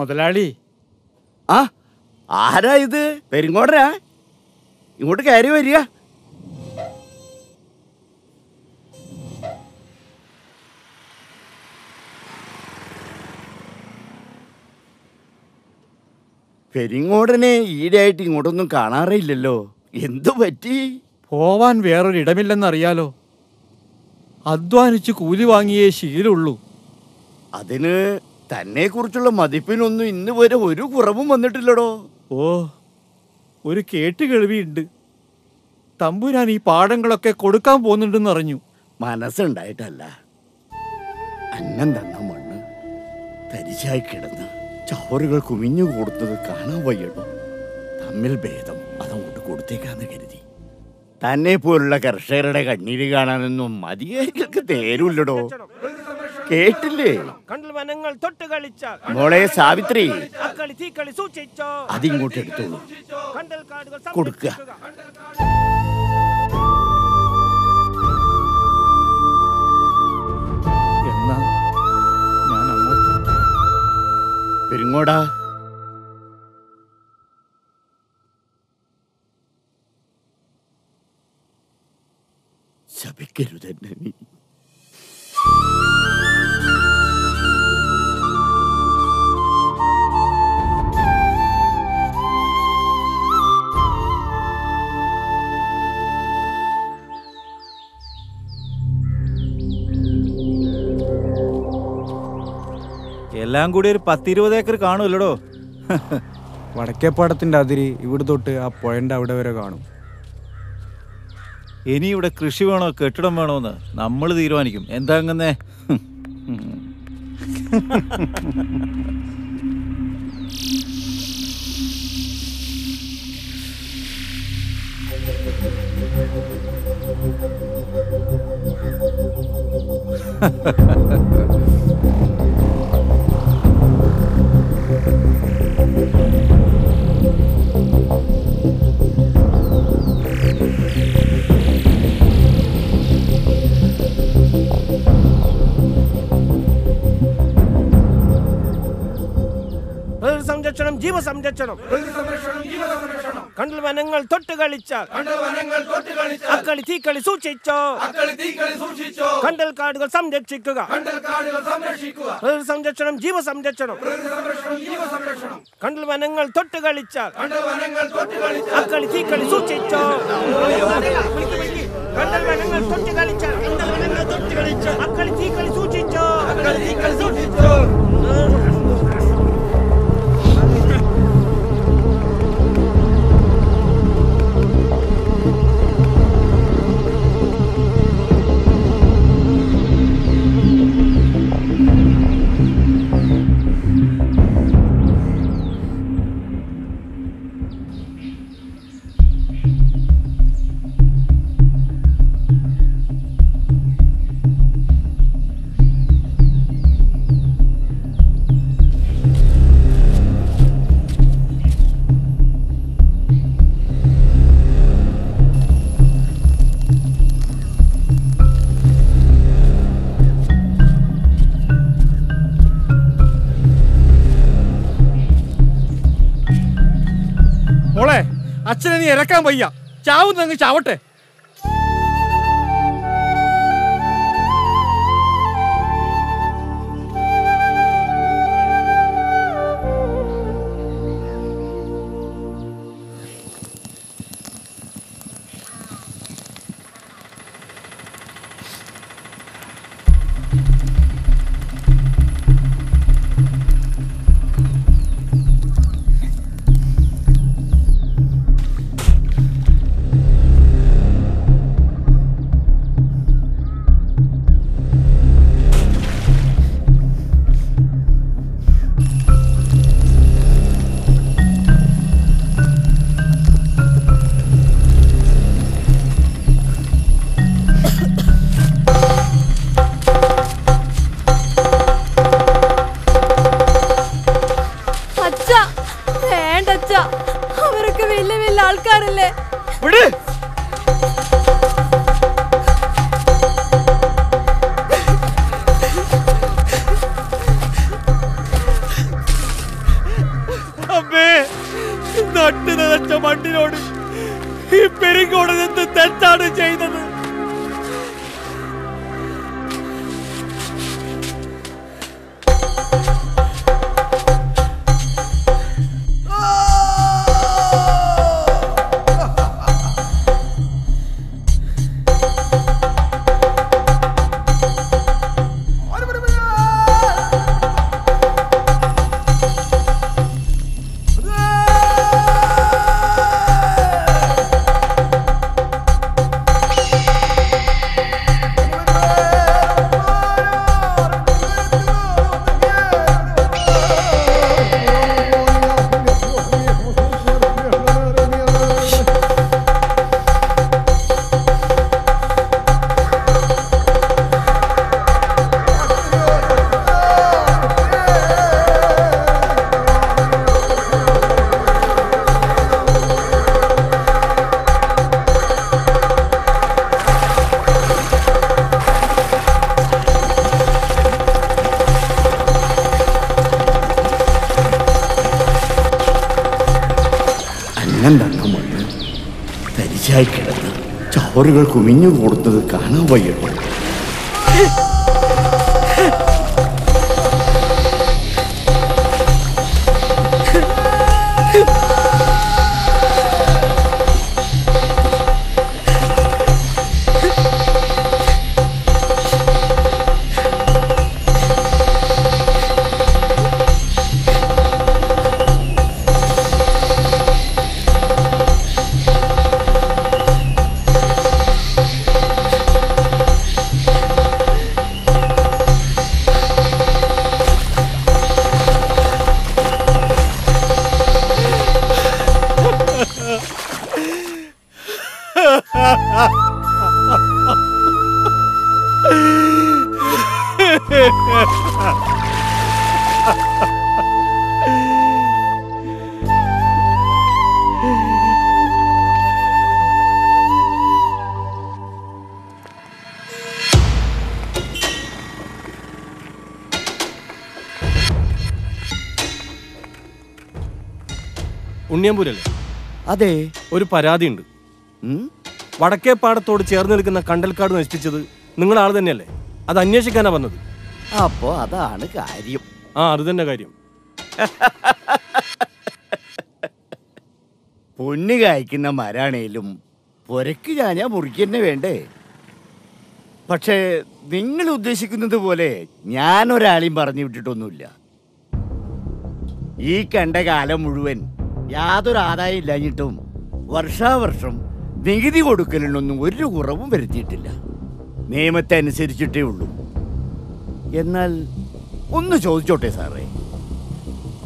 മുതലാളി. ആ ആരാ ഇത്? പെരിങ്ങോടരാ. ഇങ്ങോട്ട് കയറി വരിക. പെരിങ്ങോടനെ ഈടായിട്ട് ഇങ്ങോട്ടൊന്നും കാണാറില്ലല്ലോ എന്തു പറ്റി? പോവാൻ വേറൊരിടമില്ലെന്നറിയാലോ. അധ്വാനിച്ച് കൂലി വാങ്ങിയേ ശീലമുള്ളൂ. അതിന് തന്നെ കുറിച്ചുള്ള മതിപ്പിനൊന്നും ഇന്ന് വരെ ഒരു കുറവും വന്നിട്ടില്ലടോ. ഓ ഒരു കേട്ടുകേൾവിയുണ്ട് തമ്പുരാൻ ഈ പാടങ്ങളൊക്കെ കൊടുക്കാൻ പോകുന്നുണ്ടെന്ന് അറിഞ്ഞു. മനസ്സുണ്ടായിട്ടല്ല. അന്നം തന്ന മണ്ണ് തരിശായി കിടന്ന് ചോറുകൾ കുമിഞ്ഞു കൊടുത്തത് കാണാൻ വയ്യടോ. തമ്മിൽ ഭേദം അതങ്ങോട്ട് കൊടുത്തേക്കാന്ന് കരുതി. തന്നെ പോലുള്ള കർഷകരുടെ കണ്ണീര് കാണാനൊന്നും അധികാരികൾക്ക് തേരുമില്ലടോ കേട്ടില്ലേ? കണ്ടൽ വനങ്ങൾ തൊട്ട് കളിച്ച മോളെ സാവിത്രി അക്കളി തീക്കളി സൂക്ഷിച്ചോ. അതിങ്ങോട്ട് എടുത്തോളൂ. കണ്ടൽ കാടുകൾ കൊടുക്കുക. എന്നാ ഞാൻ അങ്ങോട്ട് പെരുങ്ങോടാ. ശപിക്കരുതെന്നെ നീ. എല്ലാം കൂടി ഒരു പത്തിരുപത് ഏക്കർ കാണുമല്ലടോ? വടക്കേപ്പാടത്തിന്റെ അതിരി ഇവിടെ തൊട്ട് ആ പുഴന്റെ അവിടെ വരെ കാണും. ഇനി ഇവിടെ കൃഷി വേണോ കെട്ടിടം വേണോ എന്ന് നമ്മൾ തീരുമാനിക്കും. എന്താ അങ്ങനെ? പ്രകൃതി സംരക്ഷണം കണ്ടൽ വനങ്ങൾ തൊട്ട് കളിച്ചാൽ. അക്കളി തീക്കളി സൂക്ഷിച്ചോ. കണ്ടൽ കാടുകൾ സംരക്ഷിക്കുക. പ്രകൃതി സംരക്ഷണം ജീവ സംരക്ഷണം കണ്ടൽ വനങ്ങൾ തൊട്ട് കളിച്ചാൽ. അക്കളി തീക്കളി സൂക്ഷിച്ചോ. കണ്ടൽ വനങ്ങൾ തൊട്ട് കളിച്ചാൽ. അക്കളി തീക്കളി സൂക്ഷിച്ചോ. മോളെ ഇറക്കാൻ വയ്യ. ചാവുന്നങ്ങ് ചാവട്ടെ. ചവറുകൾ കുമിഞ്ഞു കൊടുത്തത് കാണാൻ വയ്യട്ടോ ഉണ്ണിയമ്പൂരല്ലേ അതെ. ഒരു പരാതിയുണ്ട്. വടക്കേ പാടത്തോട് ചേർന്ന് നിൽക്കുന്ന കണ്ടൽക്കാട് നശിപ്പിച്ചത് നിങ്ങൾ ആൾ തന്നെയല്ലേ? അത് അന്വേഷിക്കാനാ വന്നത്. അപ്പോ അതാണ് കാര്യം. ആ അത് തന്നെ കാര്യം. പൊണ്ണി കായ്ക്കുന്ന മരാണേലും പുരക്ക് ഞാനാ മുറിക്കന്നെ വേണ്ടേ? പക്ഷേ നിങ്ങൾ ഉദ്ദേശിക്കുന്നത് പോലെ ഞാൻ ഒരാളെയും പറഞ്ഞു വിട്ടിട്ടൊന്നുമില്ല. ഈ കണ്ട കാലം മുഴുവൻ യാതൊരു ആദായം ഇല്ലാഞ്ഞിട്ടും വർഷാവർഷം നികുതി കൊടുക്കലിനൊന്നും ഒരു കുറവും വരുത്തിയിട്ടില്ല. നിയമത്തെ അനുസരിച്ചിട്ടേ ഉള്ളൂ. എന്നാൽ ഒന്ന് ചോദിച്ചോട്ടെ സാറേ.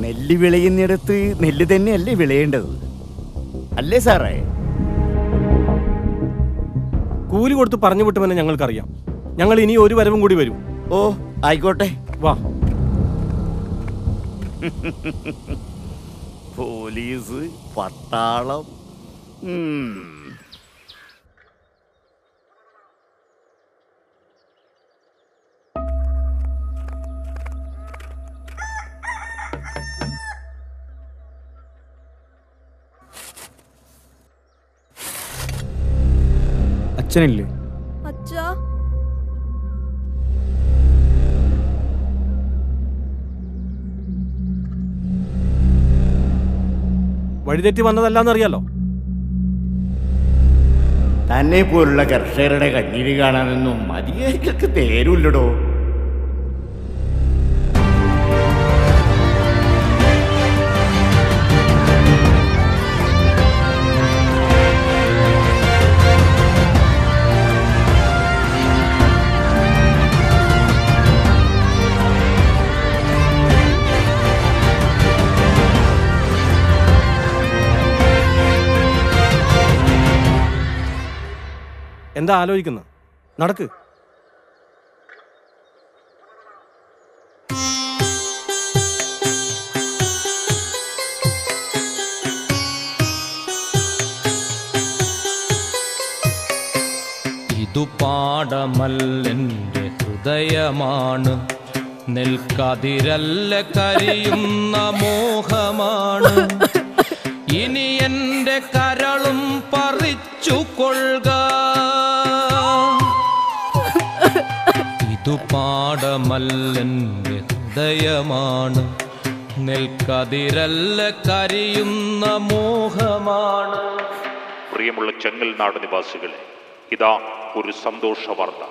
നെല്ല് വിളയുന്നിടത്ത് നെല്ല് തന്നെയല്ലേ വിളയേണ്ടത്? അല്ലേ സാറേ? കൂലി കൊടുത്ത് പറഞ്ഞു വിട്ടുമെന്ന് ഞങ്ങൾക്കറിയാം. ഞങ്ങൾ ഇനി ഒരു വരവും കൂടി വരും. ഓ ആയിക്കോട്ടെ. വാ. പോലീസ് പട്ടാളം. അച്ഛനില്ലേ വഴിതെറ്റി വന്നതല്ലാന്നറിയാലോ തന്നെ പോലുള്ള കർഷകരുടെ കണ്ണീര് കാണാനൊന്നും മതിയായിട്ടൊക്കെ തേരുല്ലടോ എന്താ ആലോചിക്കുന്നത് നടക്ക്. ഇതു പാടമല്ലെന്റെ ഹൃദയമാണ്. നെൽക്കതിരല്ല കരിയുന്ന മോഹമാണ്. ഇതു പാടമല്ലെന്റെ ഹൃദയമാണ്. നെൽക്കതിരല്ല കരിയുന്ന മോഹമാണ്. പ്രിയമുള്ള ചെങ്ങൽ നാട് നിവാസികളെ ഇതാ ഒരു സന്തോഷ വാർത്ത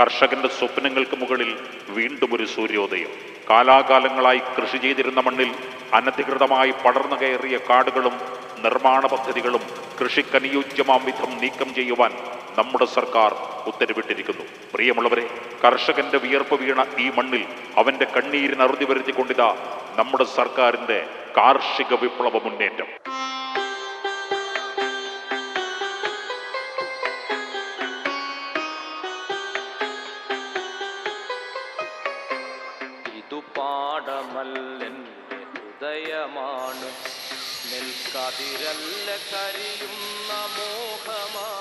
കർഷകന്റെ സ്വപ്നങ്ങൾക്ക് മുകളിൽ വീണ്ടും ഒരു സൂര്യോദയം. കാലാകാലങ്ങളായി കൃഷി ചെയ്തിരുന്ന മണ്ണിൽ അനധികൃതമായി പടർന്നു കയറിയ കാടുകളും നിർമ്മാണ പദ്ധതികളും കൃഷിക്കനുയോജ്യമാം വിധം നീക്കം ചെയ്യുവാൻ നമ്മുടെ സർക്കാർ ഉത്തരവിട്ടിരിക്കുന്നു. പ്രിയമുള്ളവരെ കർഷകന്റെ വിയർപ്പ് വീണ ഈ മണ്ണിൽ അവന്റെ കണ്ണീരിന് അറുതി വരുത്തിക്കൊണ്ടിതാ നമ്മുടെ സർക്കാരിന്റെ കാർഷിക വിപ്ലവ മുന്നേറ്റം. ഹൃദയമാണ്. നെൽക്കതിരല്ല കരിയുന്ന മോഹമാണ്